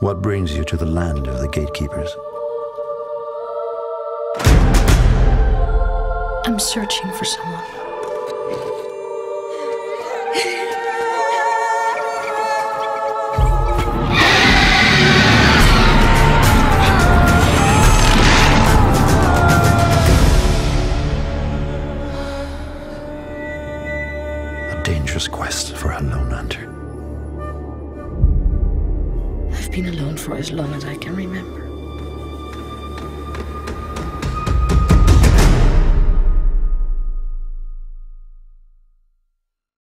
What brings you to the land of the gatekeepers? I'm searching for someone. Dangerous quest for a lone hunter. I've been alone for as long as I can remember.